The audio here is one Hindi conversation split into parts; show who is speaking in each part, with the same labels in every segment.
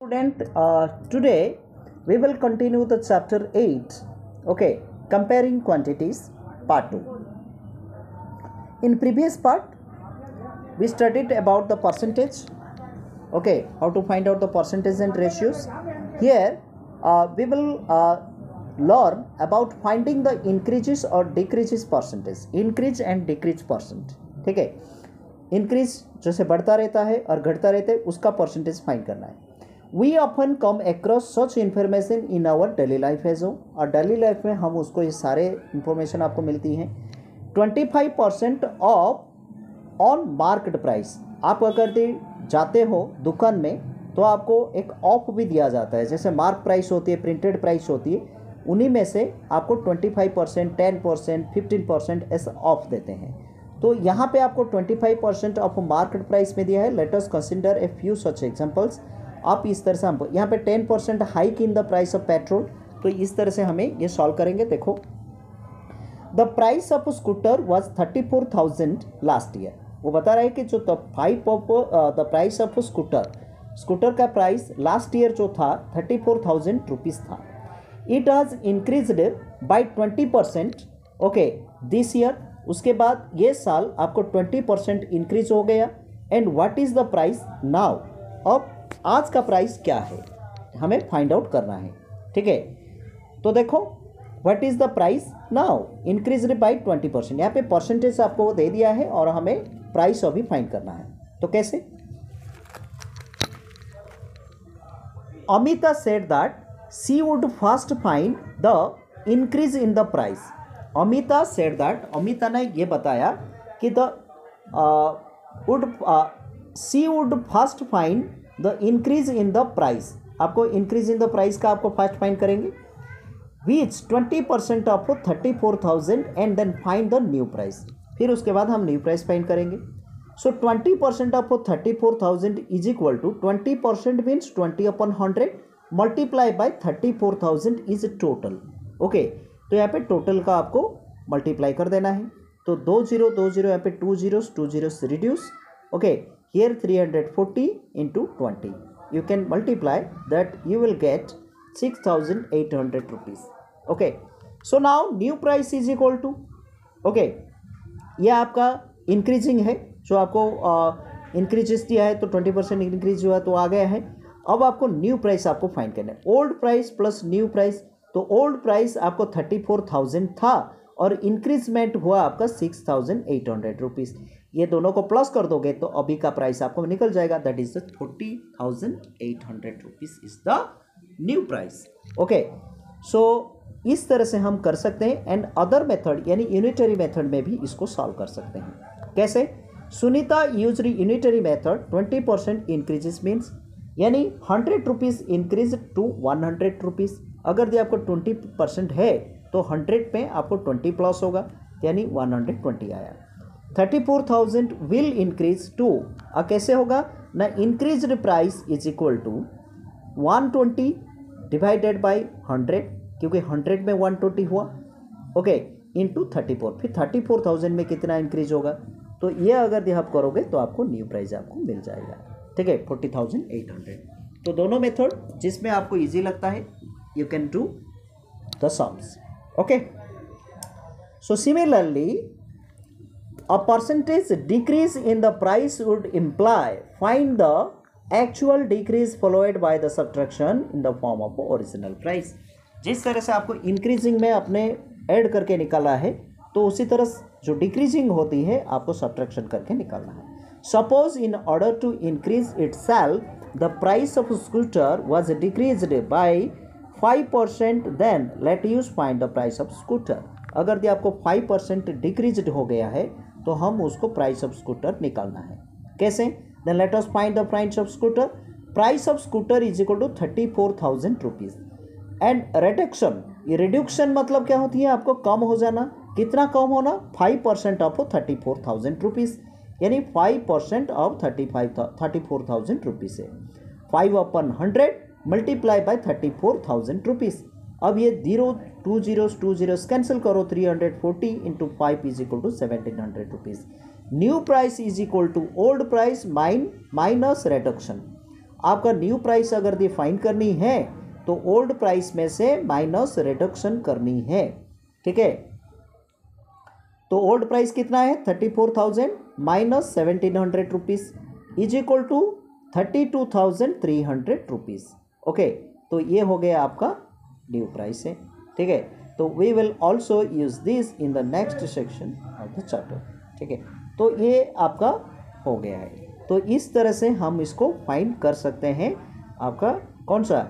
Speaker 1: Student, uh, today we will continue the chapter 8. Okay, comparing quantities, part 2. In previous part, we studied about the percentage. Okay, how to find out the percentage and ratios. Here, uh, we will uh, learn about finding the increases or decreases percentage. Increase and decrease percent. ठीक है इंक्रीज जैसे बढ़ता रहता है और घटता रहता है उसका परसेंटेज फाइंड करना है we often come across such information in our daily life है जो और डेली लाइफ में हम उसको ये सारे इंफॉर्मेशन आपको मिलती हैं। Twenty five percent off on market price आप अगर जाते हो दुकान में तो आपको एक ऑफ़ भी दिया जाता है। जैसे मार्क प्राइस होती है प्रिंटेड प्राइस होती है, उन्हीं में से आपको twenty five percent ten percent fifteen percent ऐसे ऑफ़ देते हैं। तो यहाँ पे आपको 25 परसेंट ऑफ़ मार्केट प्राइस में दिया है। Let's consider a few such examples आप इस तरह से हम यहाँ पे 10 percent hike in the price of petrol तो इस तरह से हमें ये सॉल्व करेंगे, देखो। The price of scooter was thirty four thousand last year वो बता रहा है कि जो the of the price of scooter scooter का प्राइस लास्ट ईयर जो था थर्टी फोर थाउज़ेंड रुपीज़ था। It has increased by twenty percent okay this year उसके बाद ये साल आपको ट्वेंटी परसेंट इंक्रीज हो गया। And what is the price now अब आज का प्राइस क्या है? हमें फाइंड आउट करना है, ठीक है? तो देखो what is the price now increase by twenty percent यहाँ पे परसेंटेज आपको दे दिया है और हमें प्राइस अभी फाइंड करना है। तो कैसे? Amita said that she would first find the increase in the price Amita said that Amita ने ये बताया कि the would she would first find the increase in the price आपको इंक्रीज इन द प्राइस का आपको फ़र्स्ट फाइंड करेंगे। Which twenty percent of thirty four thousand and then find the new price फिर उसके बाद हम न्यू प्राइस फाइंड करेंगे। So twenty percent of thirty four thousand is equal to twenty percent means twenty upon hundred multiply by thirty four thousand is total okay तो यहाँ पे टोटल का आपको मल्टीप्लाई कर देना है। तो दो ज़ीरो दो ज़ीरो, यहाँ पे two zeros two zeros reduce okay here three hundred forty into twenty you can multiply that you will get six thousand eight hundred rupees okay so now new price is equal to okay आपका इंक्रीजिंग है. जो आपको इंक्रीजेस दिया है तो ट्वेंटी परसेंट इंक्रीज हुआ तो आ गया है. अब आपको न्यू प्राइस आपको फाइंड करना है. Old price plus new price तो ओल्ड प्राइस आपको थर्टी फोर थाउज़ेंड था और इंक्रीजमेंट हुआ आपका six thousand eight hundred rupees ये दोनों को प्लस कर दोगे तो अभी का प्राइस आपको निकल जाएगा that is the forty thousand eight hundred rupees is the new price okay so इस तरह से हम कर सकते हैं एंड अदर मेथड यानी यूनिटरी मेथड में भी इसको सॉल्व कर सकते हैं। कैसे? Sunita use unitary method twenty percent increases means यानी hundred rupees increase to one hundred rupees अगर ये आपको ट्वेंटी परसेंट है तो हंड्रेड में आपको ट्वेंटी प्लस होगा, यानी वन हंड्रेड ट्वेंटी आया। Thirty four thousand will increase to अब कैसे होगा? ना increase price is equal to one twenty divided by hundred क्योंकि हंड्रेड में वन ट्वेंटी हुआ। ओके इंटू थर्टी फोर फिर थर्टी फोर थाउज़ेंड में कितना इंक्रीज होगा? तो ये अगर आप करोगे तो आपको न्यू प्राइस आपको मिल जाएगा। ठीक है? फोर्टी थाउज़ेंड एट हंड्रेड तो दोनों मेथड जिसमें आपको इजी लगता है you can do the sums okay so similarly a percentage decrease in the price would imply find the actual decrease followed by the subtraction in the form of original price. जिस तरह से आपको इंक्रीजिंग में अपने ऐड करके निकाला है तो उसी तरह जो डिक्रीजिंग होती है, आपको सब्ट्रैक्शन करके निकालना है। Order to increase itself the price of scooter was decreased by five percent then let us find the price of scooter अगर ये आपको फाइव परसेंट डिक्रीज हो गया है तो हम उसको प्राइस ऑफ़ स्कूटर निकालना है। कैसे? Then let us find the price of scooter price of scooter is equal to thirty four thousand rupees and reduction ये रिड्यूक्शन मतलब क्या होती है? आपको कम हो जाना। कितना कम होना? Five percent of thirty four thousand rupees यानी five percent of thirty five thirty four thousand rupees है five upon hundred multiply by thirty four thousand rupees अब ये zero two zeros two zeros cancel करो three hundred forty into five is equal to seventeen hundred rupees new price is equal to old price mine minus reduction आपका न्यू प्राइस अगर फाइन करनी है तो ओल्ड प्राइस में से माइनस रिडक्शन करनी है। ठीक है? तो ओल्ड प्राइस कितना है? Thirty four thousand minus seventeen hundred rupees is equal to thirty two thousand three hundred rupees okay तो ये हो गया आपका न्यू प्राइस है, ठीक है? तो we will also use this in the next section of the chapter ठीक है? तो ये आपका हो गया है। तो इस तरह से हम इसको फाइंड कर सकते हैं, आपका कौन सा?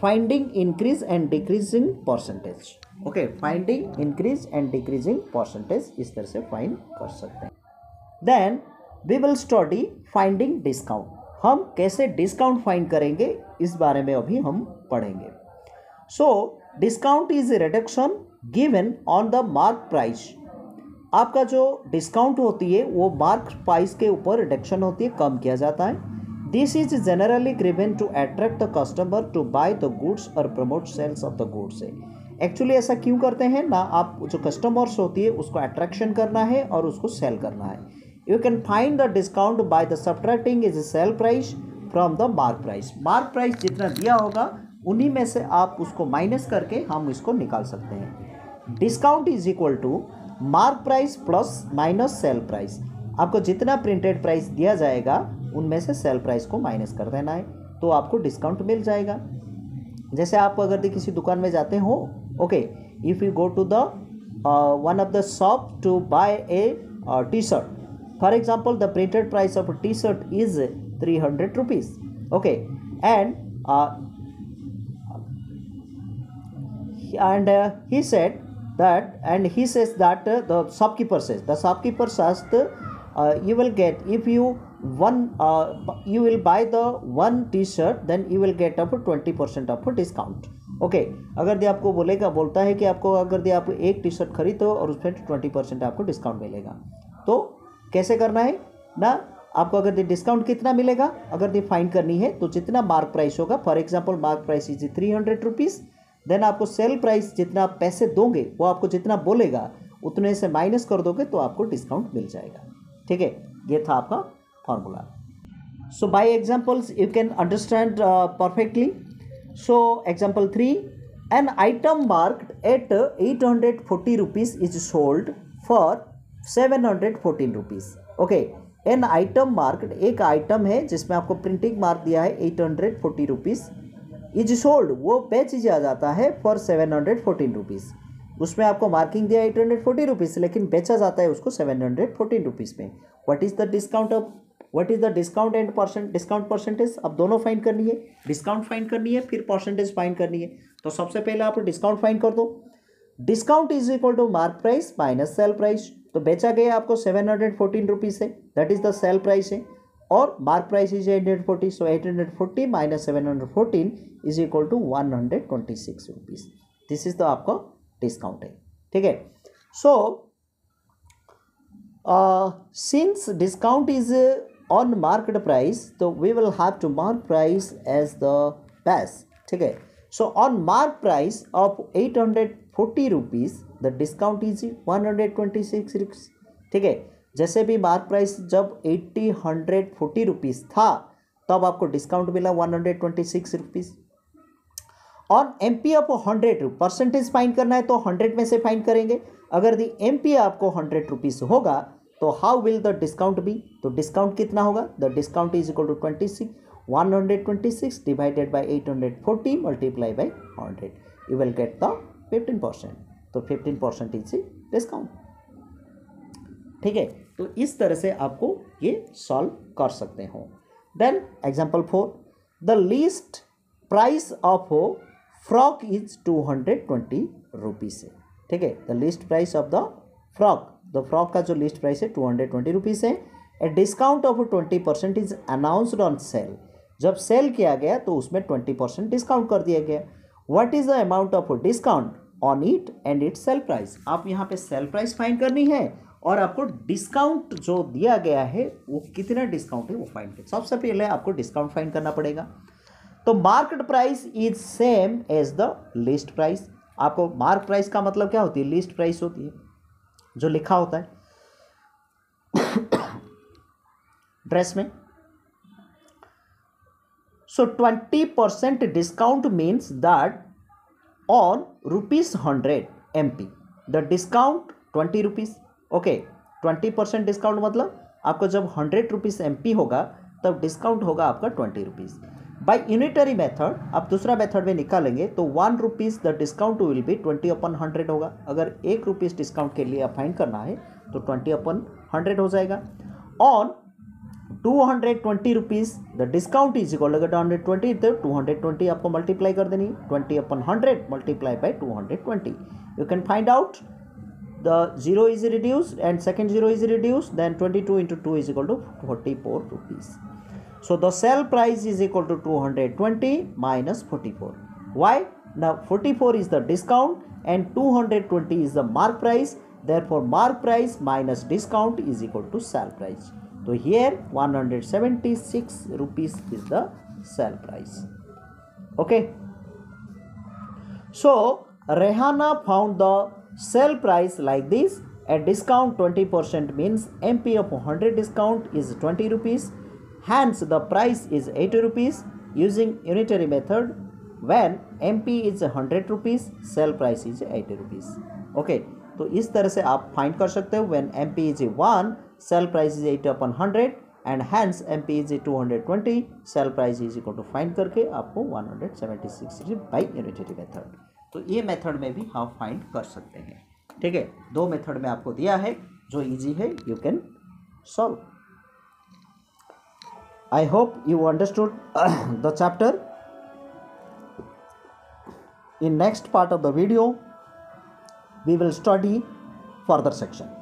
Speaker 1: Finding increase and decreasing percentage okay finding increase and decreasing percentage इस तरह से फाइंड कर सकते हैं। Then we will study finding discount हम कैसे डिस्काउंट फाइंड करेंगे, इस बारे में अभी हम पढ़ेंगे। So discount is a reduction given on the mark price आपका जो डिस्काउंट होती है, वो मार्क प्राइस के ऊपर रिडक्शन होती है, कम किया जाता है। This is generally given to attract the customer to buy the goods और promote sales of the goods है एक्चुअली ऐसा क्यों करते हैं? ना, आप जो कस्टमर्स होती है, उसको अट्रैक्शन करना है और उसको सेल करना है। You can find the discount by the subtracting is sale price from the mark price mark price जितना दिया होगा, उन्हीं में से आप उसको माइनस करके हम इसको निकाल सकते हैं। Discount is equal to mark price plus minus sale price आपको जितना प्रिंटेड प्राइस दिया जाएगा, उनमें से सेल प्राइस को माइनस कर देना है तो आपको डिस्काउंट मिल जाएगा। जैसे आप अगर किसी दुकान में जाते हो okay if you go to the one of the shop to buy a T shirt for example the printed price of T shirt is three hundred rupees okay and and uh, he said that and he says that uh, the shopkeeper says the shopkeeper says the, uh, you will get if you one uh, you will buy the one t-shirt then you will get up twenty percent off discount okay अगर दे आपको बोलेगा बोलता है कि आपको अगर दे आप एक टी शर्ट खरीदो और उस पर ट्वेंटी परसेंट आपको डिस्काउंट मिलेगा तो कैसे करना है? ना आपको अगर डिस्काउंट कितना मिलेगा? अगर दे फाइन करनी है तो जितना मार्क प्राइस होगा for example mark price is three hundred rupees then आपको सेल प्राइस जितना पैसे दोगे वो आपको जितना बोलेगा उतने से माइनस कर दोगे तो आपको डिस्काउंट मिल जाएगा। ठीक है? ये था आपका formula so by examples you can understand uh, perfectly. So example 3 at item marked at 840 rupees is sold for 714 rupees okay an item mark एक आइटम है जिसमें आपको प्रिंटिंग मार्क दिया है eight hundred forty rupees is sold, वो बेच दिया जाता है for seven hundred fourteen rupees उसमें आपको मार्किंग दिया एट हंड्रेड फोर्टी रुपीज़ लेकिन बेचा जाता है उसको सेवन हंड्रेड फोर्टीन रुपीज़ में। What is the discount of what is the discount and percent discount percentage अब दोनों फाइन करनी है। डिस्काउंट फाइन करनी है, फिर परसेंटेज फाइन करनी है। तो सबसे पहले आप डिस्काउंट फाइन कर दो। Discount is equal to mark price minus sale price तो बेचा गया आपको सेवन हंड्रेड फोर्टीन रुपीज़ है। That is the sale price है। और mark price is eight hundred forty so eight hundred forty minus seven hundred fourteen is equal to one hundred twenty six rupees this is the आपका डिस्काउंट है। ठीक है? So since discount is on market price so we will have to mark price as the base ठीक है? So on mark price of eight mark price of 840 rupees the discount is 126 rupees. ठीक है? जैसे भी मार्क प्राइस जब 80 हंड्रेड फोर्टी रुपीज़ था, तब आपको डिस्काउंट मिला 126 रुपीज़ और M P of hundred percentage find करना है तो हंड्रेड में से फाइन करेंगे। अगर दी एम पी आपको हंड्रेड रुपीज़ होगा तो how will the discount be तो डिस्काउंट कितना होगा? The discount is equal to twenty six one hundred twenty six divided by eight hundred forty multiply by hundred you will get the fifteen percent तो फिफ्टीन परसेंट इज़ डिस्काउंट ठीक है तो इस तरह से आपको ये सॉल्व कर सकते हो। Then example four the list price of frock is two hundred twenty rupees है ठीक है the list price of the frock the frock का जो लिस्ट प्राइस है टू हंड्रेड ट्वेंटी रुपीज़ है। A discount of twenty percent is announced on sale जब सेल किया गया तो उसमें ट्वेंटी परसेंट डिस्काउंट कर दिया गया। What is the amount of discount on it and it sale price आप यहाँ पे सेल प्राइस फाइन करनी है और आपको डिस्काउंट जो दिया गया है, वो कितना डिस्काउंट है वो फाइन कर सबसे पहले आपको डिस्काउंट फाइन करना पड़ेगा। तो market price is same as the list price आपको मार्क प्राइस का मतलब क्या होती है? लिस्ट प्राइस होती है। जो लिखा होता है। ड्रेस में। So 20% discount means that on rupees 100 mp the discount 20 rupees. Okay twenty percent discount मतलब आपको जब हंड्रेड रुपीज़ एम पी होगा, तब डिस्काउंट होगा आपका twenty rupees by unitary method आप दूसरा मेथड में निकालेंगे तो one rupees the discount will be twenty upon hundred होगा. अगर एक रुपीज़ डिस्काउंट के लिए आप करना है तो ट्वेंटी अपन हंड्रेड हो जाएगा. On two hundred twenty rupees the discount is equal अगर हंड्रेड ट्वेंटी तो टू हंड्रेड ट्वेंटी आपको मल्टीप्लाई कर देनी twenty upon hundred multiply by two hundred twenty you can find out the 0 is reduced and second 0 is reduced then 22 into 2 is equal to 44 rupees so the sale price is equal to 220 minus 44 why now 44 is the discount and 220 is the mark price therefore mark price minus discount is equal to sale price So here 176 rupees is the sale price okay so rehana found the sell price like this at discount 20% means mp of 100 discount is 20 rupees hence the price is 80 rupees using unitary method when mp is 100 rupees sell price is 80 rupees okay तो इस तरह से आप फाइंड कर सकते हो when M P is one sell price is at upon hundred and hence M P is two hundred twenty sell price is equal to find करके आपको one hundred seventy six by unitary method तो ये मेथड में भी हम फाइंड कर सकते हैं। ठीक है? दो मेथड में आपको दिया है, जो इजी है you can solve I hope you understood the chapter in next part of the video, we will study further section.